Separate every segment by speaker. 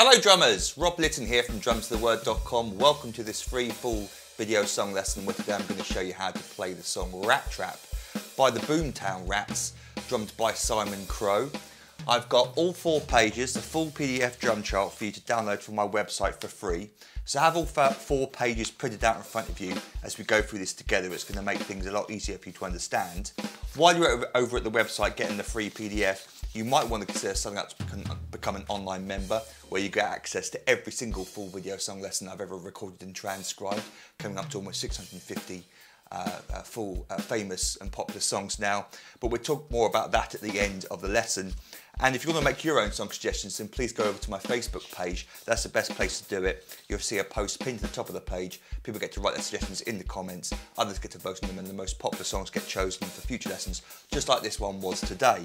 Speaker 1: Hello drummers, Rob Litten here from drumstheword.com. Welcome to this free full video song lesson where today I'm going to show you how to play the song Rat Trap by the Boomtown Rats, drummed by Simon Crowe. I've got all four pages, the full PDF drum chart for you to download from my website for free. So have all four pages printed out in front of you as we go through this together. It's going to make things a lot easier for you to understand. While you're over at the website getting the free PDF, you might want to consider signing up to become an online member where you get access to every single full video song lesson I've ever recorded and transcribed, coming up to almost 650 uh, uh, full uh, famous and popular songs now. But we'll talk more about that at the end of the lesson. And if you want to make your own song suggestions, then please go over to my Facebook page. That's the best place to do it. You'll see a post pinned to the top of the page. People get to write their suggestions in the comments. Others get to vote on them, and the most popular songs get chosen for future lessons, just like this one was today.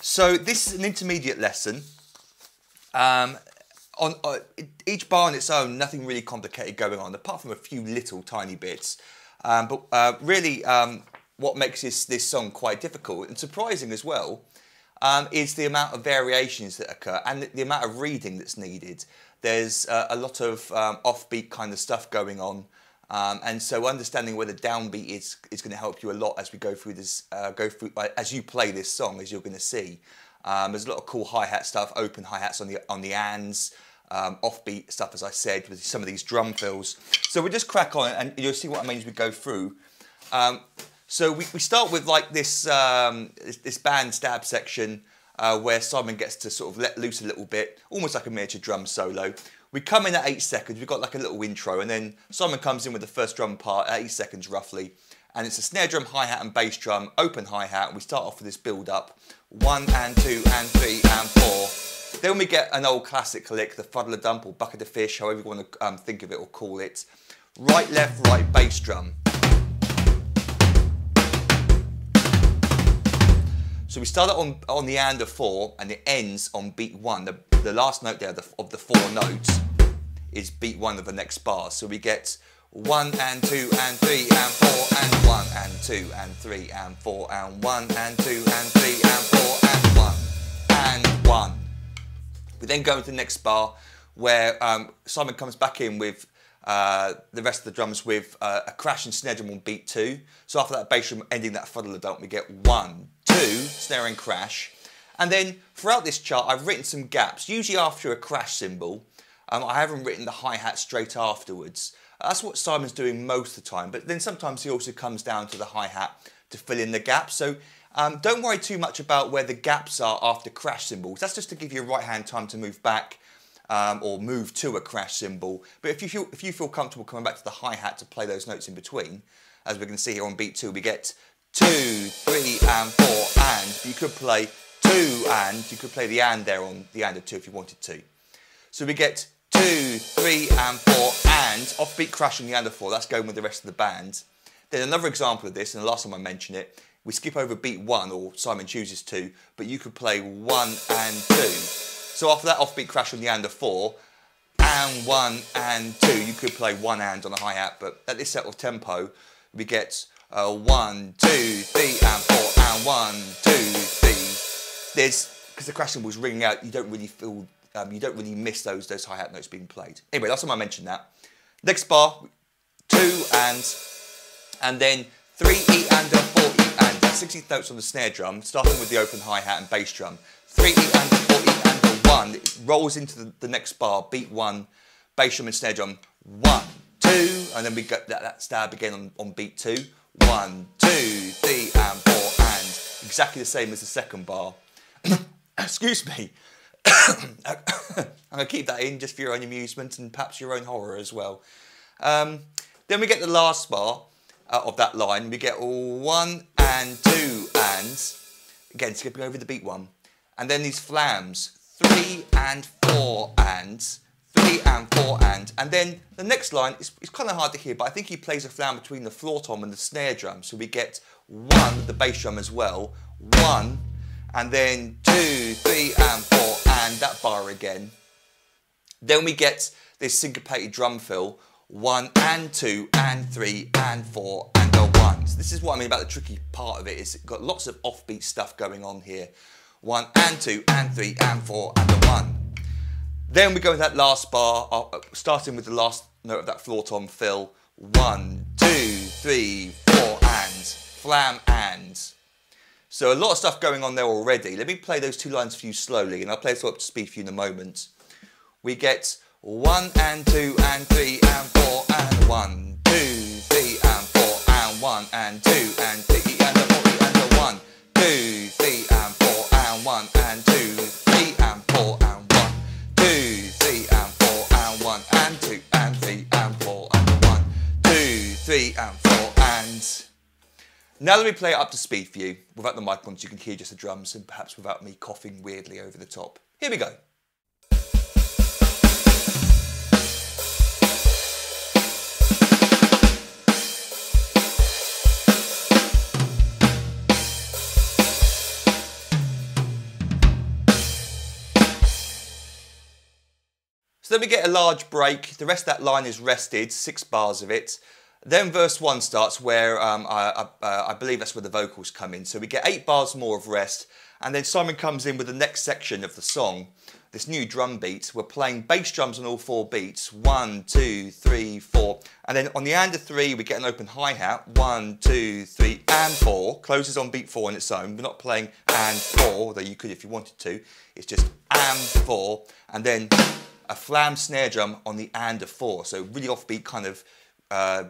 Speaker 1: So this is an intermediate lesson. Um, on uh, each bar on its own, nothing really complicated going on, apart from a few little tiny bits. Um, but uh, really, um, what makes this, this song quite difficult and surprising as well um, is the amount of variations that occur and the, the amount of reading that's needed. There's uh, a lot of um, offbeat kind of stuff going on. Um, and so understanding where the downbeat is is going to help you a lot as we go through this, uh, go through uh, as you play this song, as you're going to see. Um, there's a lot of cool hi hat stuff, open hi hats on the on the ands, um, offbeat stuff, as I said, with some of these drum fills. So we just crack on, and you'll see what I mean as we go through. So we, we start with like this um, this, this, band stab section uh, where Simon gets to sort of let loose a little bit, almost like a miniature drum solo. We come in at eight seconds, we've got like a little intro, and then Simon comes in with the first drum part at eight seconds roughly. And it's a snare drum, hi-hat and bass drum, open hi-hat, and we start off with this build-up. One and two and three and four. Then we get an old classic lick, the fuddle a dump or bucket of fish, however you want to um, think of it or call it. Right, left, right, bass drum. So we start on, on the and of four and it ends on beat one. The, the last note there of the, of the four notes is beat one of the next bar. So we get one and two and three and four and one and two and three and four and one and two and three and four and one and one. We then go into the next bar where um, Simon comes back in with uh, the rest of the drums with uh, a crash and snare drum on beat two. So after that bass drum ending that fuddle dump, we get one, two, snare and crash. And then throughout this chart, I've written some gaps, usually after a crash cymbal. Um, I haven't written the hi-hat straight afterwards. That's what Simon's doing most of the time, but then sometimes he also comes down to the hi-hat to fill in the gaps. So um, don't worry too much about where the gaps are after crash cymbals. That's just to give you a right hand time to move back um, or move to a crash cymbal. But if you feel if you feel comfortable coming back to the hi-hat to play those notes in between, as we can see here on beat two, we get two, three, and four, and you could play two and, you could play the and there on the and of two if you wanted to. So we get two, three, and four, and offbeat crash on the and of four. That's going with the rest of the band. Then another example of this, and the last time I mentioned it, we skip over beat one, or Simon chooses two, but you could play one and two. So after that offbeat crash on the and of four, and one and two, you could play one and on a hi-hat, but at this set of tempo, we get uh, one, two, three, and four, and one, two, three. There's, because the crash cymbal was ringing out, you don't really feel, um, you don't really miss those, those hi-hat notes being played. Anyway, last time I mentioned that. Next bar, two and, and then three E and a four E and. 60 notes on the snare drum, starting with the open hi-hat and bass drum. Three E and a four E and a one. It rolls into the, the next bar, beat one, bass drum and snare drum. One, two, and then we get that, that stab again on, on beat two. One, two, three, and four, and exactly the same as the second bar. Excuse me. I'm to keep that in just for your own amusement and perhaps your own horror as well. Um, then we get the last bar uh, of that line. We get all one and two and, again skipping over the beat one. And then these flams, three and four and, three and four and. And then the next line is, is kind of hard to hear, but I think he plays a flam between the floor tom and the snare drum. So we get one the bass drum as well, one, and then two, three and four, and that bar again. Then we get this syncopated drum fill, one and two and three and four and a one. So this is what I mean about the tricky part of it, is it's got lots of offbeat stuff going on here. One and two and three and four and a one. Then we go into that last bar, uh, starting with the last note of that floor tom fill. One, two, three, four, and flam and. So a lot of stuff going on there already. Let me play those two lines for you slowly, and I'll play it up to speed for you in a moment. We get one and two and three and four and one, let me play it up to speed for you without the mic on so you can hear just the drums and perhaps without me coughing weirdly over the top. Here we go. So then we get a large break. The rest of that line is rested, six bars of it. Then verse one starts where um, I, I, uh, I, believe that's where the vocals come in. So we get eight bars more of rest. And then Simon comes in with the next section of the song, this new drum beat. We're playing bass drums on all four beats. One, two, three, four. And then on the end of three, we get an open hi-hat. One, two, three, and four. Closes on beat four on its own. We're not playing and four, though you could if you wanted to. It's just and four. And then a flam snare drum on the and of four. So really offbeat kind of, uh,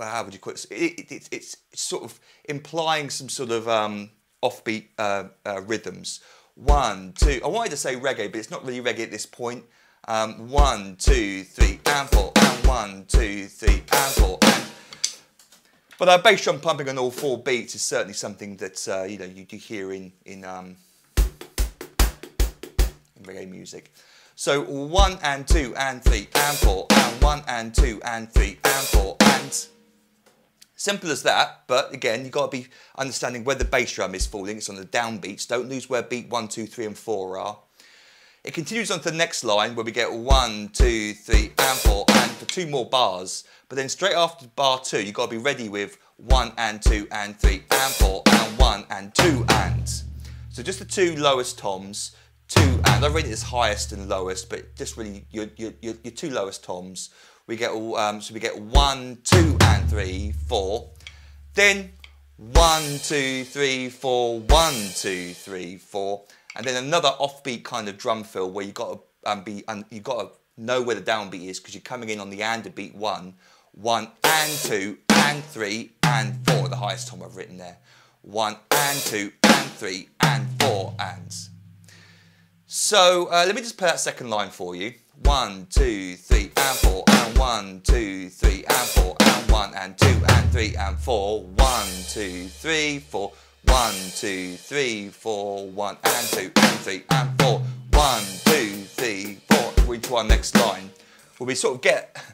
Speaker 1: how would you call it? It, it, it? it's, it's, sort of implying some sort of um, offbeat uh, uh, rhythms. One, two, I wanted to say reggae, but it's not really reggae at this point. Um, one, two, three, and four, and one, two, three, and four, and but our bass drum pumping on all four beats is certainly something that uh, you know you do hear in in, um, in reggae music. So one and two and three and four and one and two and three and four and simple as that. But again, you've got to be understanding where the bass drum is falling. It's on the downbeats. Don't lose where beat one, two, three, and four are. It continues on to the next line where we get one, two, three, and four, and for two more bars. But then straight after bar two, you've got to be ready with one and two and three and four and one and two and. So just the two lowest toms two, and I rate as highest and lowest, but just really your, your, your, your two lowest toms. We get um, so we get one, two, and three, four. Then one, two, three, four, one, two, three, four, and then another offbeat kind of drum fill where you got to um, be and you got to know where the downbeat is because you're coming in on the and of beat one, one and two and three and four. The highest tom I've written there. One and two and three and four and. So uh, let me just play that second line for you. One, two, three, and four, and one, two, three, and four, and one, and two, and three, and four. One, two, three, four. One, two, three, four, one, and two, and three, and four. One, two, three, four. We to our next line, where we sort of get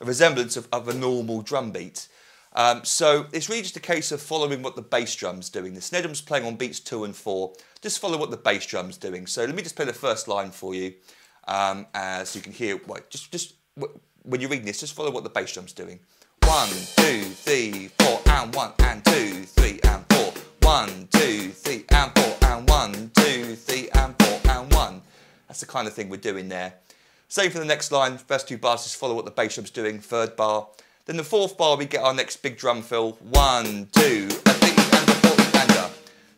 Speaker 1: a resemblance of, of a normal drum beat. Um, so it's really just a case of following what the bass drum's doing. The snare drum's playing on beats two and four. Just follow what the bass drum's doing. So let me just play the first line for you, um, uh, so you can hear. Just, just when you're reading this, just follow what the bass drum's doing. One, two, three, four, and one, and two, three, and four. One, two, three, and four, and one, two, three, and four, and one. That's the kind of thing we're doing there. Same for the next line. First two bars, just follow what the bass drum's doing. Third bar. Then the fourth bar, we get our next big drum fill. One, two,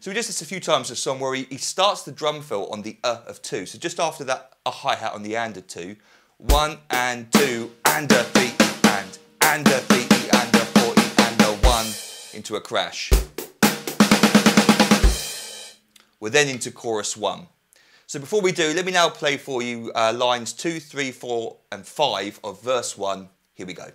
Speaker 1: So we just this a few times a song where he, he starts the drum fill on the uh of two. So just after that, a hi-hat on the and of two. One and two, and a three, and, and a three, and a four, and a one, into a crash. We're then into chorus one. So before we do, let me now play for you uh, lines two, three, four, and five of verse one. Here we go.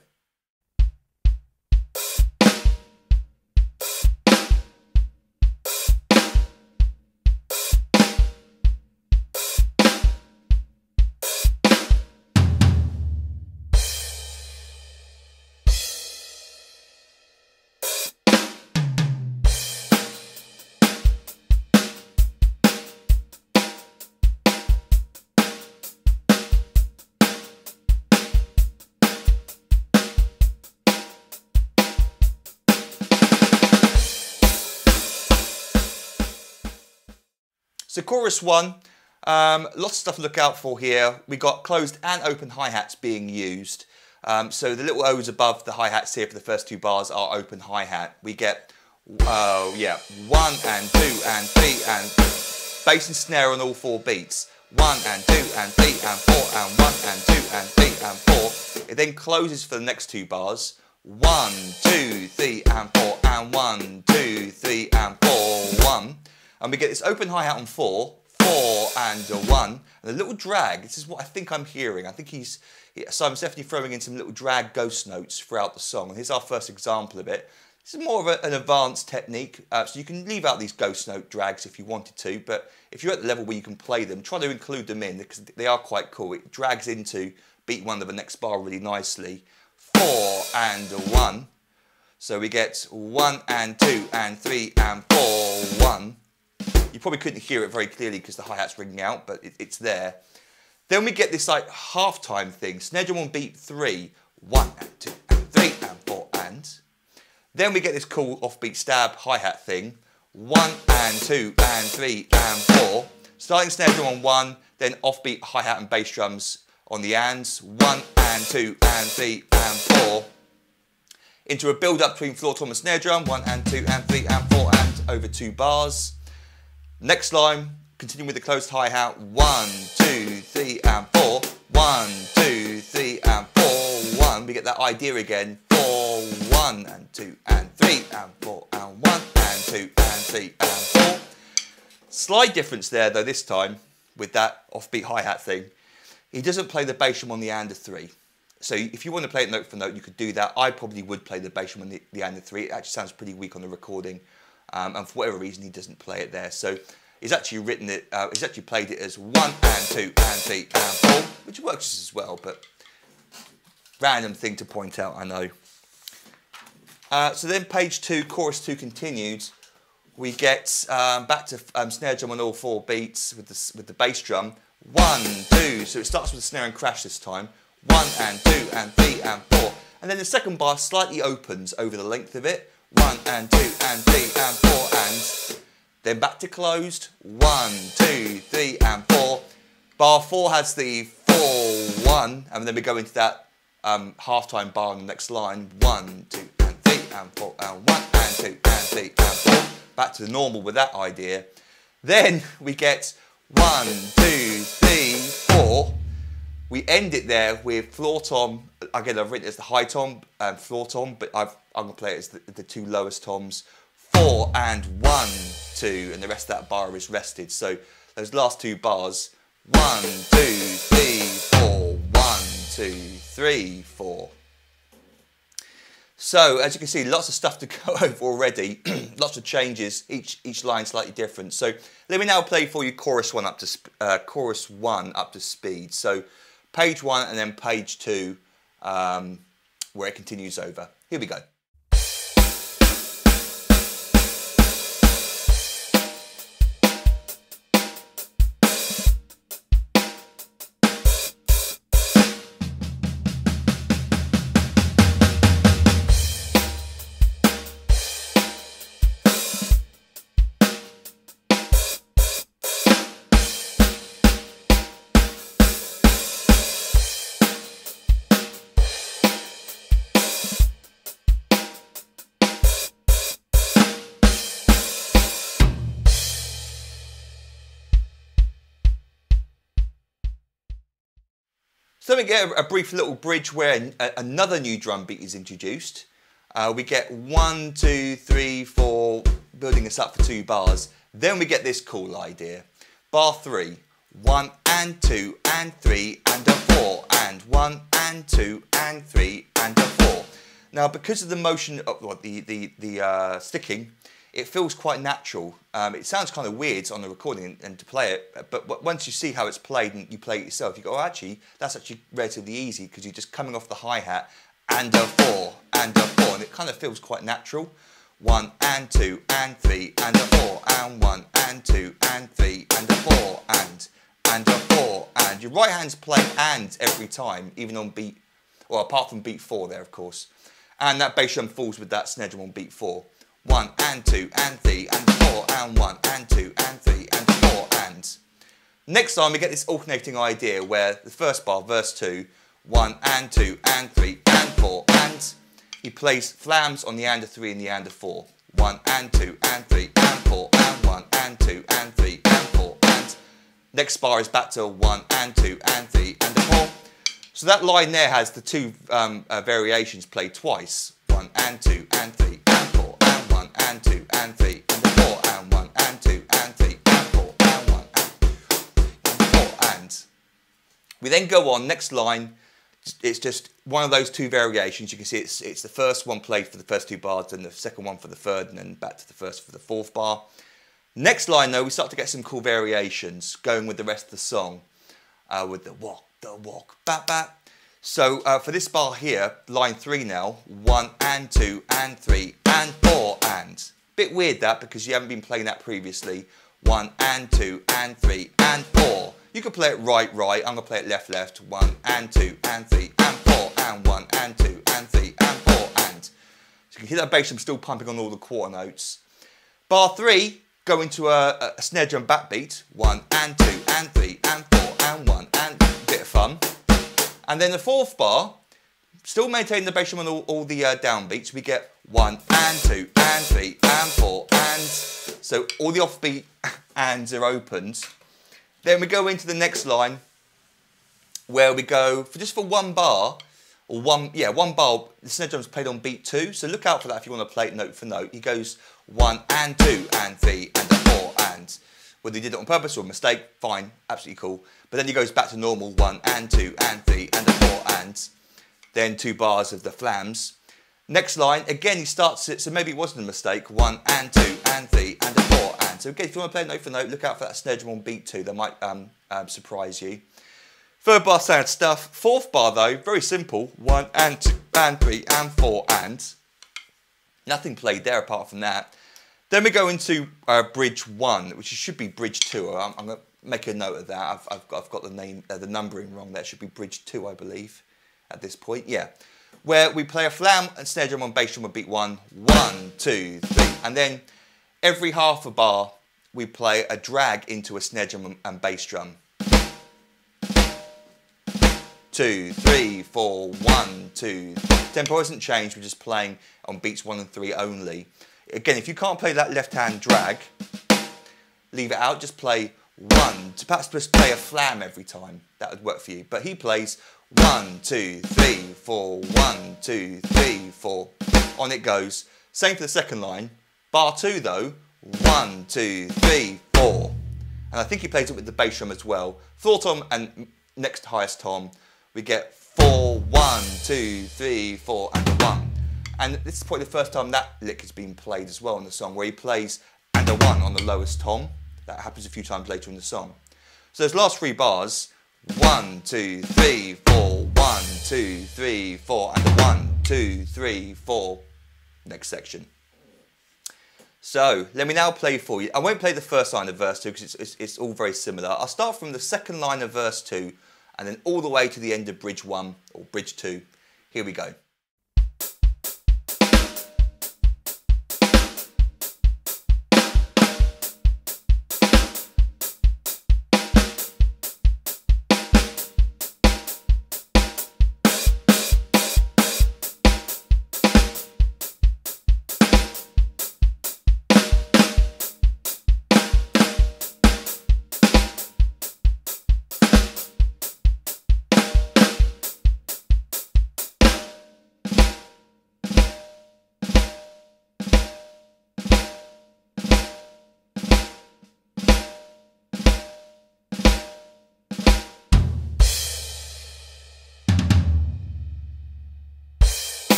Speaker 1: So chorus one, Um, lots of stuff to look out for here. We got closed and open hi-hats being used. Um, so the little O's above the hi-hats here for the first two bars are open hi-hat. We get, oh uh, yeah, one and two and three and bass and snare on all four beats. One and two and three and four and one and two and three and four. It then closes for the next two bars. One, two, three and four and one, two, three and four, one. And we get this open hi-hat on four, four and a one. And a little drag, this is what I think I'm hearing. I think he's, Simon's definitely throwing in some little drag ghost notes throughout the song. And here's our first example of it. This is more of a, an advanced technique, uh, so you can leave out these ghost note drags if you wanted to, but if you're at the level where you can play them, try to include them in because they are quite cool. It drags into beat one of the next bar really nicely. Four and a one. So we get one and two and three and four, one. You probably couldn't hear it very clearly because the hi-hat's ringing out, but it, it's there. Then we get this like half-time thing. Snare drum on beat three, one and two and three and four and. Then we get this cool offbeat stab hi-hat thing. One and two and three and four. Starting snare drum on one, then offbeat hi-hat and bass drums on the ands. One and two and three and four. Into a build-up between floor tom and snare drum. One and two and three and four and over two bars. Next line, continuing with the closed hi-hat. One, two, three and four. One, two, three and four. One. We get that idea again four, one and two and three and four and one and two and three and four. Slight difference there though this time with that offbeat hi-hat thing. He doesn't play the bass drum on the and of three. So if you want to play it note for note, you could do that. I probably would play the bass drum on the, the and of three. It actually sounds pretty weak on the recording. Um, and for whatever reason, he doesn't play it there. So he's actually written it, uh, he's actually played it as one and two and three and four, which works as well, but random thing to point out, I know. Uh, so then page two, chorus two continued. We get um, back to um, snare drum on all four beats with the, with the bass drum. One, two, so it starts with a snare and crash this time. One and two and three and four. And then the second bar slightly opens over the length of it. One and two and three and four and then back to closed. One, two, three and four. Bar four has the four, one, and then we go into that um, half-time bar on the next line. One, two, and three and four and one and two and three and four. Back to the normal with that idea. Then we get one, two, three, four. We end it there with floor tom. Again, I've written it as the high tom and floor tom, but i going to play it as the, the two lowest toms. Four and one, two, and the rest of that bar is rested. So those last two bars, one, two, three, four, one, two, three, four. So as you can see, lots of stuff to go over already, lots of changes, each each line slightly different. So let me now play for you chorus one up to uh, chorus one up to speed. So page one and then page two, um, where it continues over. Here we go. Get a, a brief little bridge where a, another new drum beat is introduced. Uh, we get one, two, three, four, building us up for two bars. Then we get this cool idea. Bar three, one and two and three and a four and one and two and three and a four. Now because of the motion of well, the, the, the uh, sticking, it feels quite natural. Um, it sounds kind of weird on the recording and, and, to play it, but once you see how it's played and you play it yourself, you go, oh, actually, that's actually relatively easy because you're just coming off the hi-hat and a four, and a four, and it kind of feels quite natural. One and two and three and a four and one and two and three and a four and and a four and your right hand's playing and every time, even on beat, well apart from beat four there of course, and that bass drum falls with that snare drum on beat four one and two and three and four and one and two and three and four and Next time we get this alternating idea where the first bar, verse two, one and two and three and four and he plays flams on the and of three and the and of four. One and two and three and four and one and two and three and four and next bar is back to one and two and three and four. So that line there has the two um, uh, variations played twice. One and two and three We then go on, next line, it's just one of those two variations. You can see it's, it's the first one played for the first two bars, and the second one for the third, and then back to the first for the fourth bar. Next line, though, we start to get some cool variations going with the rest of the song, uh, with the walk, the walk, bat, bat. So uh, for this bar here, line three now, one and two and three and four and. Bit weird that because you haven't been playing that previously. One and two and three and four. You could play it right, right. I'm gonna play it left, left. One and two and three and four and one and two and three and four and. So you can hear that bass drum still pumping on all the quarter notes. Bar three, go into a, a snare drum backbeat. One and two and three and four and one and bit of fun. And then the fourth bar, still maintaining the bass drum on all, all the uh, downbeats. We get one and two and three and four and. So all the offbeat ands are opened. Then we go into the next line where we go for just for one bar or one yeah one bar. The snare drum's played on beat two so look out for that if you want to play it note for note. He goes one and two and three and four and whether he did it on purpose or a mistake fine absolutely cool. But then he goes back to normal one and two and three and four and then two bars of the flams. Next line again he starts it so maybe it wasn't a mistake one and two and three and a so again, if you want to play note for note, look out for that snare drum on beat two. That might um, um, surprise you. Third bar sound stuff. Fourth bar though, very simple. One and two and three and four and. Nothing played there apart from that. Then we go into uh, bridge one, which should be bridge two. I'm, I'm going to make a note of that. I've, I've, got, I've got, the name, uh, the numbering wrong. That should be bridge two, I believe, at this point. Yeah. Where we play a flam and snare drum on bass drum on beat one. One, two, three. And then every half a bar, we play a drag into a snare drum and bass drum. Two, three, four, one, two. Tempo hasn't changed, we're just playing on beats one and three only. Again, if you can't play that left hand drag, leave it out, just play one. To perhaps just play a flam every time, that would work for you. But he plays one, two, three, four, one, two, three, four. On it goes. Same for the second line. Bar two though, one, two, three, four. And I think he plays it with the bass drum as well. Floor tom and next highest tom, we get four, one, two, three, four, and one. And this is probably the first time that lick has been played as well in the song, where he plays and a one on the lowest tom. That happens a few times later in the song. So those last three bars, one, two, three, four, one, two, three, four, and a one, two, three, four. Next section. So let me now play for you. I won't play the first line of verse 2 because it's, it's, it's, all very similar. I'll start from the second line of verse 2 and then all the way to the end of bridge 1 or bridge 2. Here we go.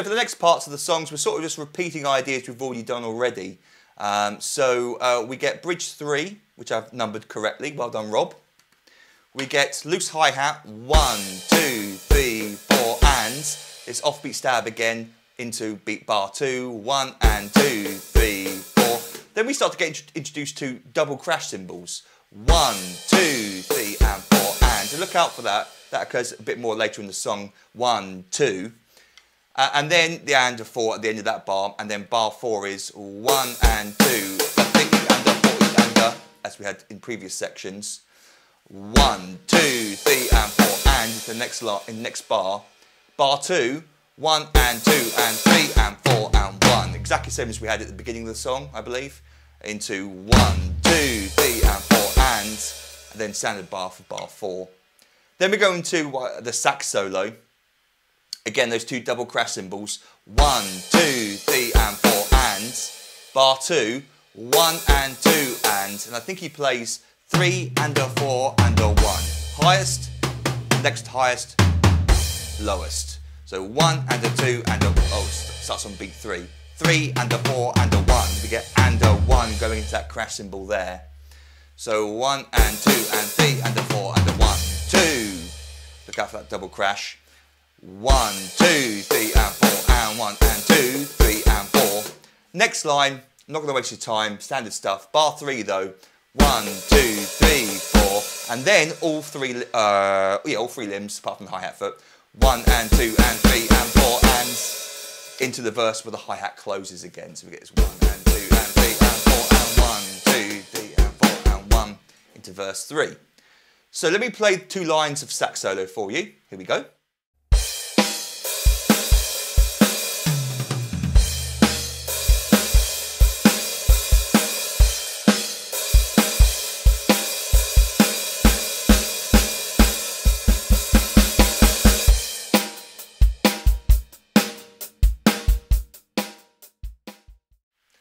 Speaker 1: So for the next parts of the songs, we're sort of just repeating ideas we've already done already. Um, so uh, we get bridge three, which I've numbered correctly. Well done, Rob. We get loose hi-hat, one, two, three, four, and it's offbeat stab again into beat bar two, one and two, three, four. Then we start to get introduced to double crash cymbals. One, two, three, and four, and. Look out for that. That occurs a bit more later in the song. One, two. Uh, and then the and of four at the end of that bar, and then bar four is one and two, a three and a four and a, as we had in previous sections. One, two, three, and four, and the next lot in next bar. Bar two, one and two and three and four and one. Exactly same as we had at the beginning of the song, I believe. Into one, two, three, and four, and, and then standard bar for bar four. Then we go into uh, the sax solo. Again, those two double crash cymbals. One, two, three, and four, and. Bar two, one and two, and. And I think he plays three and a four and a one. Highest, next highest, lowest. So one and a two and a, oh, starts on beat three. Three and a four and a one. We get and a one going into that crash cymbal there. So one and two and three and a four and a one, two. Look out for that double crash. One, two, three and four and one and two, three and four. Next line, not to waste your time, standard stuff. Bar three though, one, two, three, four, and then all three, uh, yeah, all three limbs apart from the hi-hat foot. One and two and three and four and into the verse where the hi-hat closes again. So we get this one and two and three and four and one, two, three and four and one into verse three. So let me play two lines of sax solo for you. Here we go.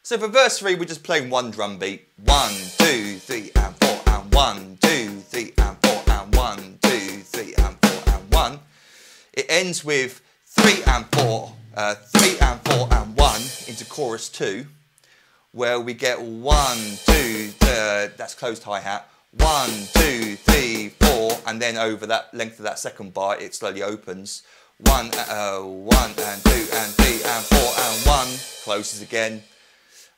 Speaker 1: So for verse three, we're just playing one drum beat. One, two, three, and four, and one, two, three, and four, and one, two, three, and four, and one. It ends with three and four, uh, three and four, and one into chorus two, where we get one, two, uh, that's closed hi-hat, one, two, three, four, and then over that length of that second bar, it slowly opens. One, uh, one, and two, and three, and four, and one, closes again.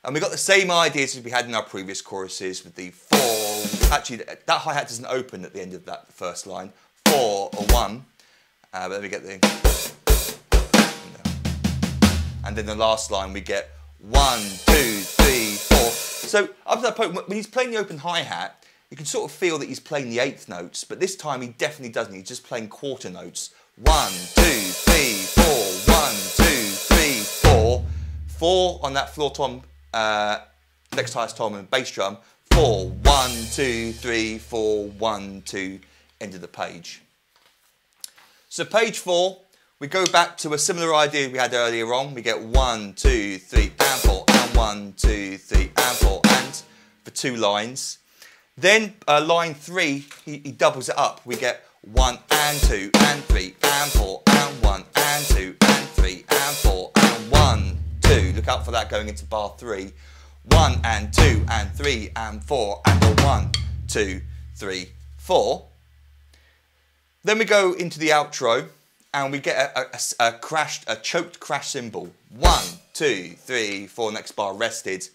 Speaker 1: And we got the same ideas as we had in our previous choruses with the four. Actually, that hi hat doesn't open at the end of that first line. Four or one. Uh, but then we get the. And then the last line we get one, two, three, four. So up to that point, when he's playing the open hi hat, you can sort of feel that he's playing the eighth notes, but this time he definitely doesn't. He's just playing quarter notes. One, two, three, four. One, two, three, four. Four on that floor tom uh, next highest tom and bass drum, four, one, two, three, four, one, two, end of the page. So page four, we go back to a similar idea we had earlier on. We get one, two, three, and four, and one, two, three, and four, and for two lines. Then uh, line three, he, he doubles it up. We get one and two and three and four and one and two and three and four and two. Look out for that going into bar three. One and two and three and four and a one, two, three, four. Then we go into the outro and we get a, a, a crashed, a choked crash cymbal. One, two, three, four, next bar rested.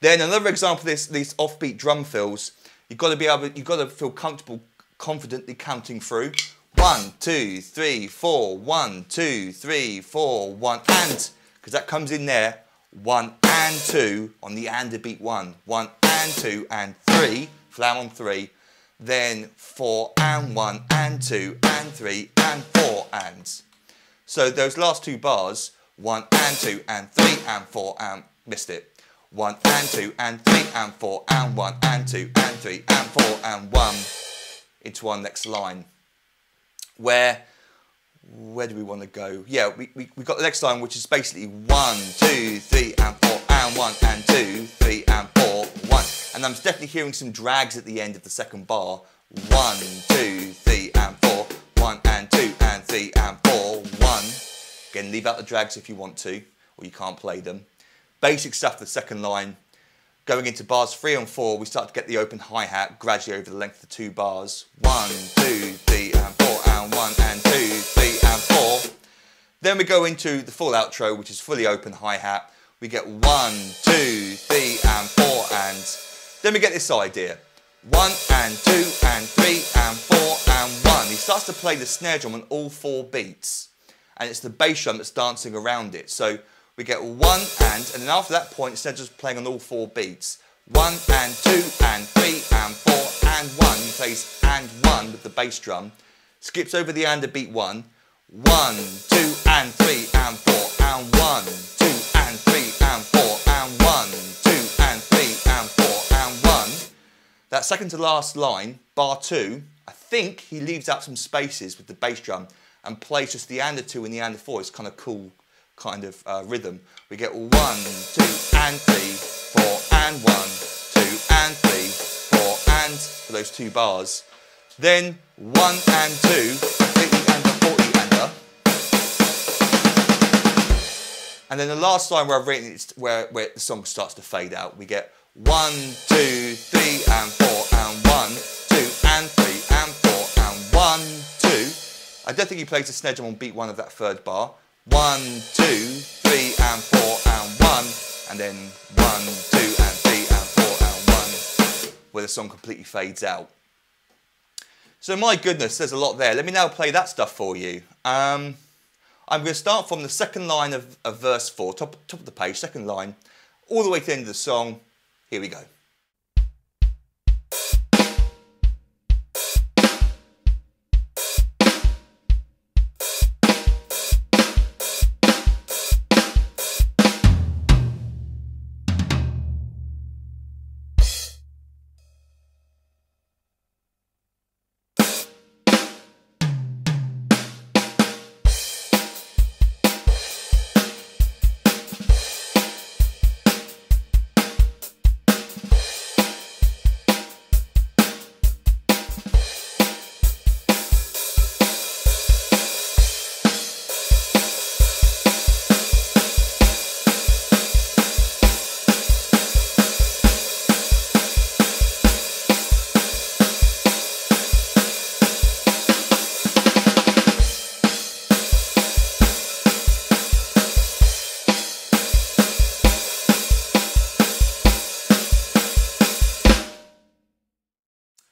Speaker 1: Then another example of this, these offbeat drum fills, you've got to be able, you've got to feel comfortable, confidently counting through. One, two, three, four, one, two, three, four, one, and because that comes in there. One and two on the and a beat one. One and two and three, flam on three. Then four and one and two and three and four ands. So those last two bars, one and two and three and four and missed it. One and two and three and four and one and two and three and four and one into our next line. Where where do we want to go? Yeah, we, we, we got the next line, which is basically one, two, three, and four, and one, and two, three, and four, one. And I'm definitely hearing some drags at the end of the second bar. One, two, three, and four, one, and two, and three, and four, one. Again, leave out the drags if you want to, or you can't play them. Basic stuff, the second line. Going into bars three and four, we start to get the open hi-hat gradually over the length of the two bars. One, two, Then we go into the full outro, which is fully open hi-hat. We get one, two, three, and four, and then we get this idea. One, and two, and three, and four, and one. He starts to play the snare drum on all four beats. and it's the bass drum that's dancing around it. So we get one and, and then after that point, instead of just playing on all four beats, one and two and three and four and one, he plays and one with the bass drum, skips over the and to beat one, one, two and three and four and one, two and three and four and one, two and three and four and one. That second to last line, bar two, I think he leaves out some spaces with the bass drum and plays just the and two and the and four. It's kind of cool kind of uh, rhythm. We get one, two and three, four and one, two and three, four and for those two bars. Then one and two, And then the last line where I've written it, where, where the song starts to fade out, we get one, two, three and four and one, two and three and four and one, two. I don't think he plays the snare drum on beat one of that third bar. One, two, three and four and one, and then one, two and three and four and one, where the song completely fades out. So my goodness, there's a lot there. Let me now play that stuff for you. Um, I'm going to start from the second line of, of verse 4, top, top of the page, second line, all the way to the end of the song. Here we go.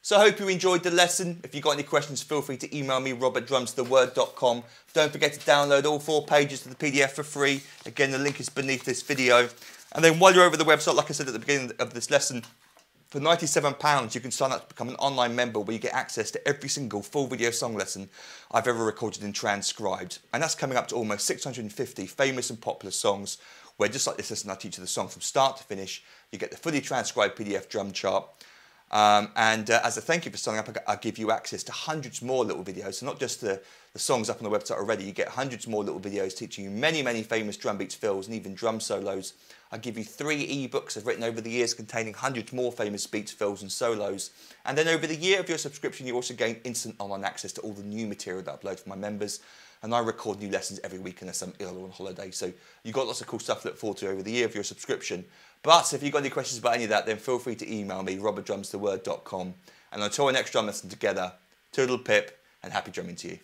Speaker 1: So I hope you enjoyed the lesson. If you've got any questions, feel free to email me, robertdrumstheword.com. Don't forget to download all four pages of the PDF for free. Again, the link is beneath this video. And then while you're over the website, like I said at the beginning of this lesson, for £97, you can sign up to become an online member where you get access to every single full video song lesson I've ever recorded and transcribed. And that's coming up to almost 650 famous and popular songs where just like this lesson, I teach you the song from start to finish. You get the fully transcribed PDF drum chart. Um, and uh, as a thank you for signing up, I'll give you access to hundreds more little videos. So not just the, the songs up on the website already, you get hundreds more little videos teaching you many, many famous drum beats fills and even drum solos. I give you three ebooks I've written over the years containing hundreds more famous beats, fills and solos. And then over the year of your subscription, you also gain instant online access to all the new material that I upload for my members. And I record new lessons every week unless I'm ill or on holiday. So you've got lots of cool stuff to look forward to over the year of your subscription. But if you've got any questions about any of that, then feel free to email me, rob@drumstheword.com. And until our next drum lesson together, toodle pip and happy drumming to you.